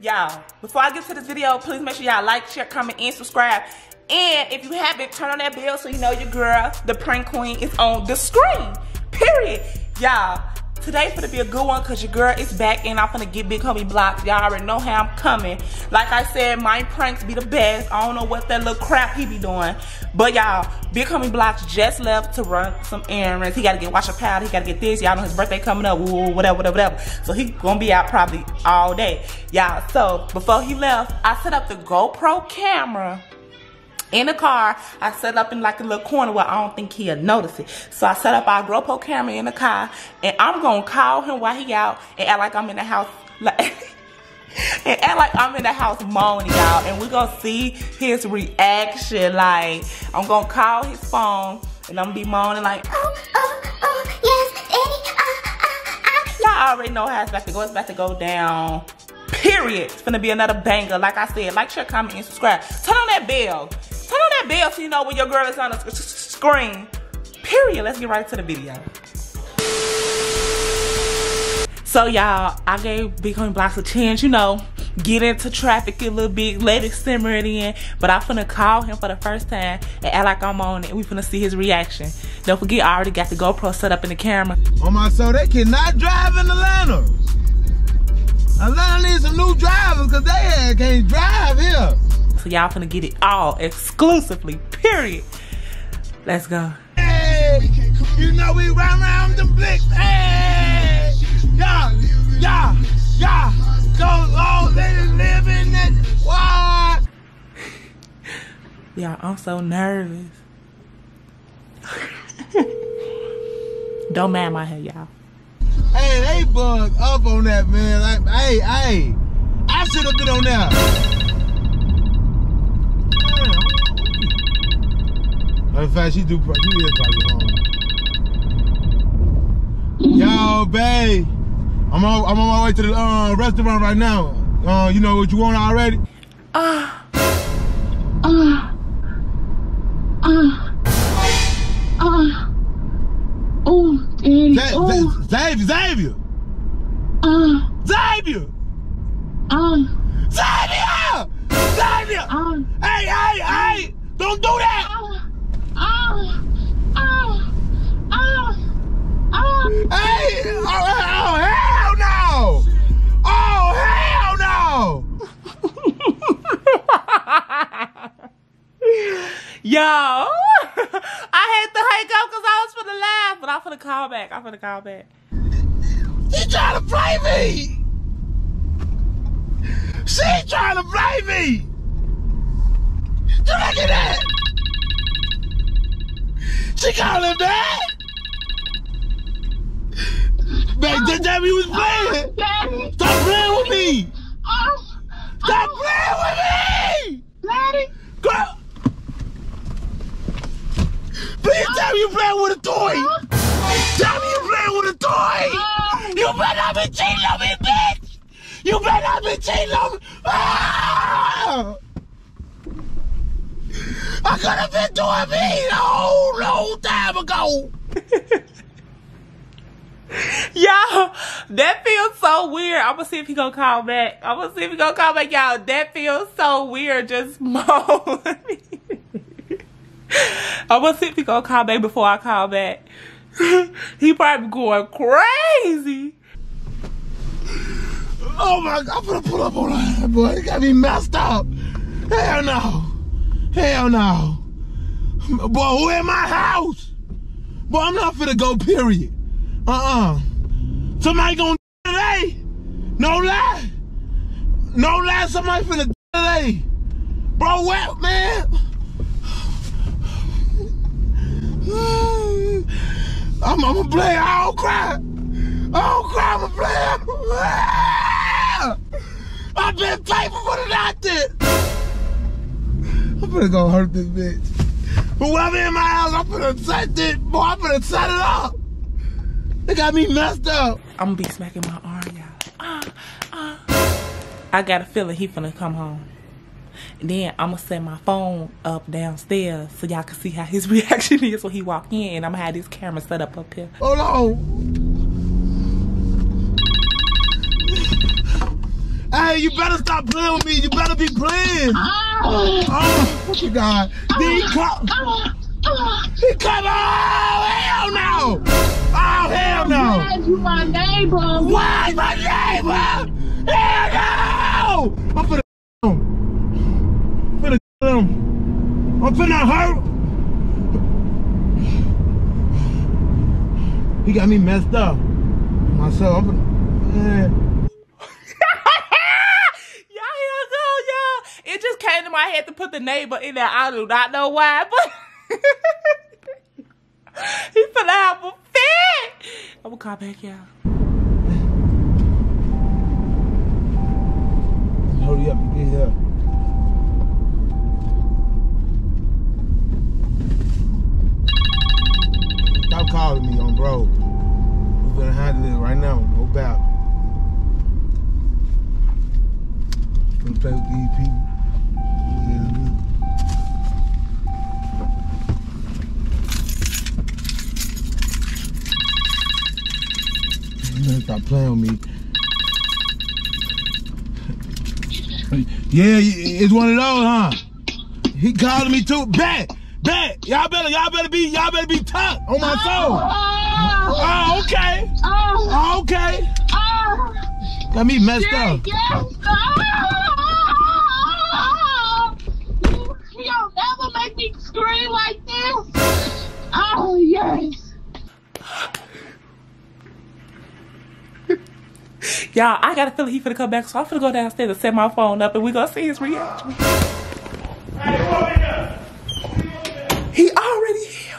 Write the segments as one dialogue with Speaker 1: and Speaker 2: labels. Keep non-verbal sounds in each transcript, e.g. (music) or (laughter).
Speaker 1: y'all, before I get to this video, please make sure y'all like, share, comment, and subscribe. And if you haven't, turn on that bell so you know your girl, the prank queen, is on the screen. Period. Y'all, today gonna be a good one because your girl is back and I'm gonna get Big Homie blocked. Y'all already know how I'm coming. Like I said, my pranks be the best. I don't know what that little crap he be doing. But y'all, Big Homie Blocks just left to run some errands. He gotta get wash a powder. He gotta get this. Y'all know his birthday coming up. Woo, whatever, whatever, whatever. So he gonna be out probably all day. Y'all, so before he left, I set up the GoPro camera in the car. I set up in like a little corner where I don't think he'll notice it. So I set up our GoPro camera in the car and I'm gonna call him while he out and act like I'm in the house like (laughs) and act like I'm in the house moaning y'all and we're gonna see his reaction like I'm gonna call his phone and I'm gonna be moaning like oh oh oh yes daddy uh, uh, uh. y'all already know how it's about to go it's about to go down period it's gonna be another banger like I said like share comment and subscribe turn on that bell Bell so you know when your girl is on the screen. Period. Let's get right to the video. So y'all, I gave Big Homie Blocks a chance, you know, get into traffic a little bit, let it simmer it in. But I'm finna call him for the first time and act like I'm on it. We finna see his reaction. Don't forget, I already got the GoPro set up in the camera.
Speaker 2: Oh my soul, they cannot drive in Atlanta. Atlanta needs some new drivers because they can't drive here.
Speaker 1: So y'all finna get it all exclusively, period. Let's go.
Speaker 2: Hey, you know we run around the blicks. Hey, yeah, yeah, yeah. Those old ladies live in that. What? (laughs)
Speaker 1: Y'all, I'm so nervous. (laughs) Don't mind my hair, y'all.
Speaker 2: Hey, they bug up on that, man. Like, hey, hey, I should have been on there. In fact, she do. She is probably home. Yo, babe. I'm on. I'm on my way to the uh, restaurant right now. Uh, you know what you want already?
Speaker 1: Ah. Ah. Ah. Ah. Oh, daddy. Z
Speaker 2: oh. Xavier. Xavier.
Speaker 1: Ah.
Speaker 2: Xavier.
Speaker 1: Ah.
Speaker 2: Xavier. Xavier.
Speaker 1: Ah.
Speaker 2: Hey, hey, hey! Don't do that.
Speaker 1: Yo, (laughs) I had to hang up because I was for the laugh, but I'm for the call back. I'm for the call back.
Speaker 2: She trying to play me. She trying to play me. Look at that. She him dad. Man, that time he was playing. Stop playing with me. Stop playing with me.
Speaker 1: Daddy.
Speaker 2: Girl. Please tell me you playing with a toy. Tell me you playing with a toy. You better not be cheating on me, bitch. You better not be cheating on me. Ah! I could have been doing me a whole long time ago. (laughs)
Speaker 1: y'all, that feels so weird. I'm gonna see if he gonna call back. I'm gonna see if he gonna call back, y'all. That feels so weird. Just (laughs) moan. (laughs) I'm gonna see if he gonna call back before I call back. (laughs) he probably going crazy.
Speaker 2: Oh my god, I'm gonna pull up on that boy. He got me messed up. Hell no. Hell no. Boy, who in my house? Boy, I'm not finna go, period. Uh-uh. Somebody gonna (laughs) today. No lie. No lie, somebody finna (laughs) today. Bro, what, man? (sighs) I'm, I'm gonna play. I don't cry. I don't cry. I'm gonna play. (sighs) I've been paper for the night I'm gonna go hurt this bitch. Whoever in my house, I'm gonna set this, boy, I'm gonna set it up. They got me messed up.
Speaker 1: I'm gonna be smacking my arm, y'all. Uh, uh. I got a feeling he finna come home. And then I'm gonna set my phone up downstairs so y'all can see how his (laughs) reaction is when he walk in. I'm gonna have this camera set up up here.
Speaker 2: Hold on. Hey, you better stop playing with me. You better be playing. Oh, fucking God. Then he come. Ah. Ah. He come. Oh, hell no. Oh, hell no.
Speaker 3: Glad you my neighbor.
Speaker 2: Why my neighbor? Hell no. I'm finna him. I'm finna hurt. He got me messed up. Myself, I'm finna, man. (laughs)
Speaker 1: Y'all here go, y'all. It just came to my head to put the neighbor in there. I do not know why, (laughs) but he finna have a fit. I'm gonna call back, y'all.
Speaker 2: Hurry up and get here. Play with these people. You stop playing with me. Yeah, it's one of those, huh? He called me too. Bet, bet. Y'all better, y'all better be, y'all better be tough on my soul.
Speaker 3: Oh,
Speaker 2: Oh, okay.
Speaker 3: oh,
Speaker 2: Oh, okay.
Speaker 3: oh.
Speaker 2: Got me messed up. (laughs)
Speaker 1: Y'all, I got a feeling finna come back, so I'm finna go downstairs and set my phone up and we gonna see his reaction. He already here.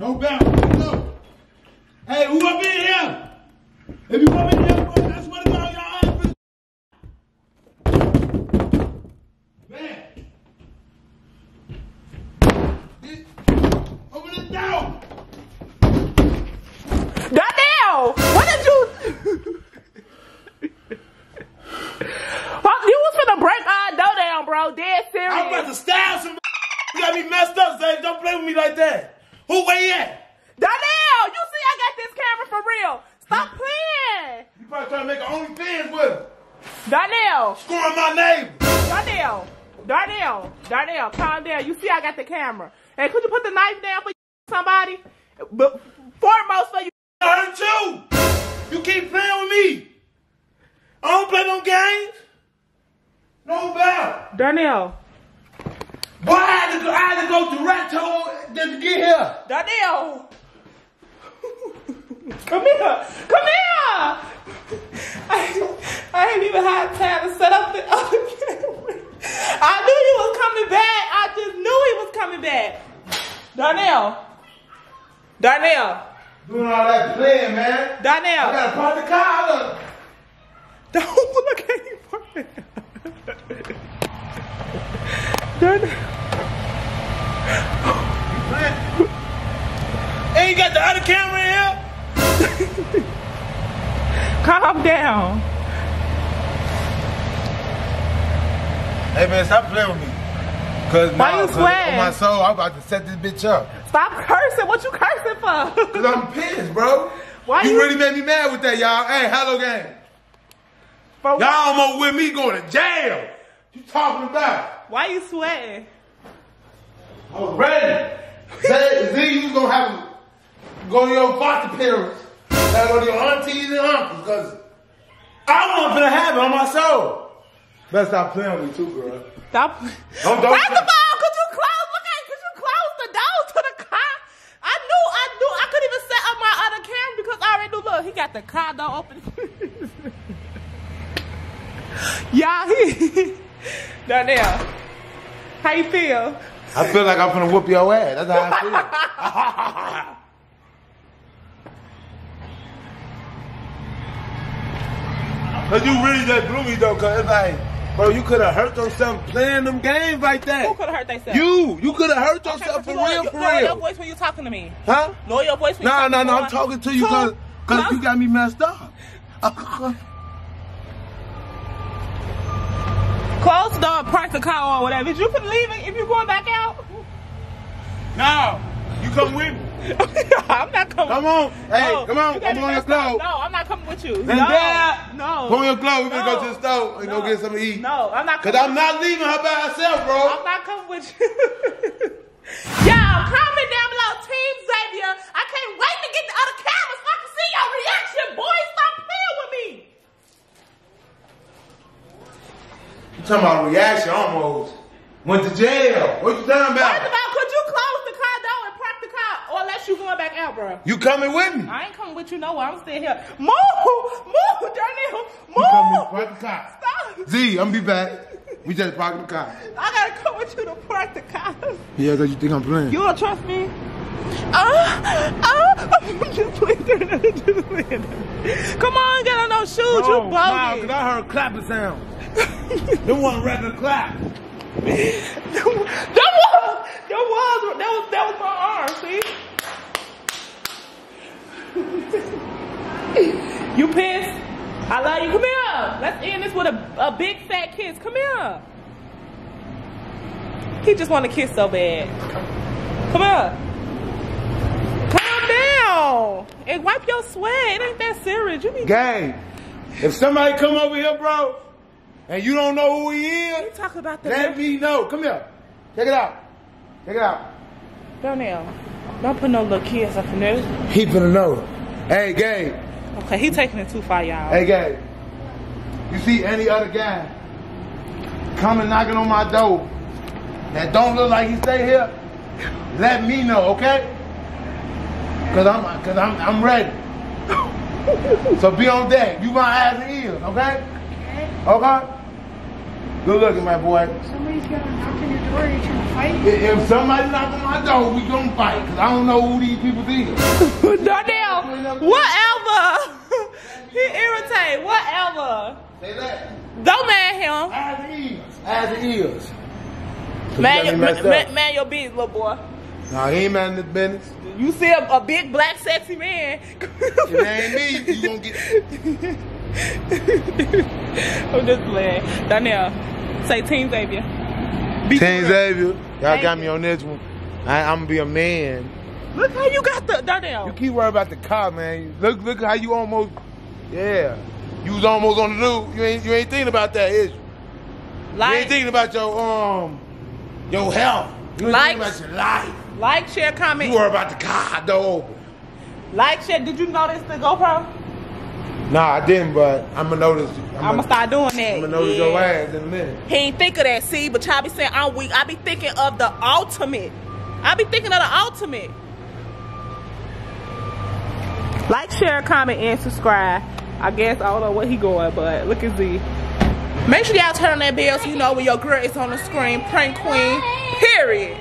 Speaker 2: No bounce. Door. Hey, who up in here? If you come in here, boy, I swear to God, y'all ass finna- Man. Get- Open the door.
Speaker 1: Donnell, what did you? (laughs) You was finna break our door down, bro. Dead serious.
Speaker 2: I'm about to stab some. You got me messed up, Zay. Don't play with me like that. Who you at?
Speaker 1: Donnell, you see I got this camera for real. Stop hmm. playing.
Speaker 2: You probably trying to make an OnlyFans with him.
Speaker 1: Donnell,
Speaker 2: Screwing my neighbor.
Speaker 1: Darnell, Darnell, Darnell, calm down. You see I got the camera. Hey, could you put the knife down for somebody? But foremost for you.
Speaker 2: I hurt you. You keep playing with me. I don't play no games. No bout.
Speaker 1: Darnell,
Speaker 2: had to go, I had to go direct to him just to get here.
Speaker 1: Darnell. Come here. Come here. I, I ain't even had time to set up the other camera. I knew he was coming back. I just knew he was coming back. Darnell. Darnell.
Speaker 2: Doing all that playing, man. I
Speaker 1: Darnell.
Speaker 2: gotta park the car. Look.
Speaker 1: Don't look at you. (laughs) Darnell.
Speaker 2: You got the other camera here? (laughs)
Speaker 1: Calm down.
Speaker 2: Hey, man, stop playing with me. Cause
Speaker 1: Why
Speaker 2: nah,
Speaker 1: you sweating?
Speaker 2: My soul, I'm about to set this bitch up.
Speaker 1: Stop cursing. What you cursing for? (laughs)
Speaker 2: Cause I'm pissed, bro.
Speaker 1: Why
Speaker 2: you,
Speaker 1: you-
Speaker 2: really made me mad with that, y'all. Hey, hello gang. Y'all almost with me going to jail. You talking about?
Speaker 1: Why you sweating?
Speaker 2: I was ready. Say, Z, you was gonna have go to your foster parents. Gotta go to your aunties and uncles, cause I wasn't finna have it on my soul. Better stop playing with me too, girl.
Speaker 1: Stop.
Speaker 2: Don't- don't-
Speaker 1: First of all, could you close? Look at, could you close the door to the car? I knew, I knew, I couldn't even set up my other camera because I already knew. Look, he got the car door open. (laughs) Y'all, he. (laughs) Donnell, how you feel?
Speaker 2: I feel like I'm finna whoop your ass. That's how I (laughs) feel. Cause you really just blew me though, cause it's like, bro, you could have hurt yourself playing them games like that.
Speaker 1: Who could have hurt themselves?
Speaker 2: You, you could have hurt yourself
Speaker 1: but
Speaker 2: for real, for
Speaker 1: lower your voice when you talking to me.
Speaker 2: Huh?
Speaker 1: Lower your voice when
Speaker 2: No,
Speaker 1: you
Speaker 2: no,
Speaker 1: talking
Speaker 2: no,
Speaker 1: to
Speaker 2: I'm talking to you cause, cause you got me messed up. Uh, uh, uh.
Speaker 1: Close the door, park the car or whatever. Is you can leave it if you're going back out?
Speaker 2: No, you come with me. (laughs)
Speaker 1: I'm not coming.
Speaker 2: Come on. Hey,
Speaker 1: No,
Speaker 2: come on.
Speaker 1: gotta
Speaker 2: on
Speaker 1: mess
Speaker 2: clothes.
Speaker 1: No, I'm not coming with you.
Speaker 2: Then
Speaker 1: no, No.
Speaker 2: Put on your clothes. We're gonna go to the store and
Speaker 1: No.
Speaker 2: go get something to eat.
Speaker 1: No, I'm not
Speaker 2: Cause
Speaker 1: coming.
Speaker 2: I'm not leaving her by herself, bro.
Speaker 1: I'm not coming with you. (laughs) Y'all, comment down below, Team Zavia. I can't wait to get the other cameras so I can see your reaction. Boys, stop playing with me.
Speaker 2: You talking about reaction almost. Went to jail. What you talking about?
Speaker 1: all, could you close the car door and park the car or unless you going back out, bro?
Speaker 2: You coming with me?
Speaker 1: I ain't coming with you nowhere. I'm staying here. Move! Move, Darnell!
Speaker 2: You coming
Speaker 1: Move!
Speaker 2: park the car.
Speaker 1: Stop!
Speaker 2: Z, I'm be back. We just parked the car.
Speaker 1: I gotta come with you to park the car.
Speaker 2: Yeah, cause you think I'm playing.
Speaker 1: You don't trust me? Uh, uh, (laughs) just please don't do it. Come on, get on those shoes. you
Speaker 2: Oh, nah,
Speaker 1: bogus.
Speaker 2: cause I heard clapping sound. Them one regular clap.
Speaker 1: that was, that was, that was, that was my arm. See? You pissed? I love you. Come here. Let's end this with a, a big fat kiss. Come here. He just want to kiss so bad. Come here. Calm down and wipe your sweat. It ain't that serious. You need
Speaker 2: Gang, if somebody come over here, bro, and you don't know who he is,
Speaker 1: talk about the
Speaker 2: let me know. Come here. Check it out. Check it out.
Speaker 1: Don't Donnell, don't put no little kids up in there.
Speaker 2: He finna know. Hey, gang.
Speaker 1: Okay, he taking it too far, y'all.
Speaker 2: Hey, gang. You see any other guy coming knocking on my door that don't look like he stay here? Let me know, okay? Cause I'm, cause I'm, I'm ready. so be on deck. You my eyes and ears, okay? Okay? Okay. Good looking, my boy.
Speaker 3: Somebody's gonna knock on your door. You're trying to fight.
Speaker 2: If if somebody knock on my door, we gonna fight. Cause I don't know who these people is. (laughs)
Speaker 1: Whatever. (laughs) he irritate, whatever.
Speaker 2: Say that.
Speaker 1: Don't man him.
Speaker 2: Eyes and ears. Eyes and ears.
Speaker 1: Man,
Speaker 2: You
Speaker 1: your, man, man your business, little boy.
Speaker 2: Nah, he ain't man in this business.
Speaker 1: You see a, a big black sexy man.
Speaker 2: If it ain't me, you gonna get. (laughs)
Speaker 1: I'm just playing. Darnell, say Team Zavia. Be
Speaker 2: Team
Speaker 1: real.
Speaker 2: Zavia, y'all got me on this one. I, I'm gonna be a man.
Speaker 1: Look how you got the Darnell.
Speaker 2: You keep worrying about the car, man. Look, look how you almost, yeah. You was almost on the loop. You ain't, you ain't thinking about that, is you? You ain't thinking about your um, your health. You ain't
Speaker 1: Likes.
Speaker 2: thinking about your life.
Speaker 1: like, share, comment.
Speaker 2: You worry about the car though.
Speaker 1: Like, share. Did you notice the GoPro?
Speaker 2: Nah, I didn't, but I'm gonna notice.
Speaker 1: I'm gonna start doing that.
Speaker 2: I'm gonna notice
Speaker 1: Yeah.
Speaker 2: your ass in a minute.
Speaker 1: He ain't think of that, see, but y'all be saying I'm weak. I be thinking of the ultimate. I be thinking of the ultimate. Like, share, comment, and subscribe. I guess I don't know what he going, but look at Z. Make sure y'all turn on that bell so you know when your girl is on the screen. Prank Queen. Period.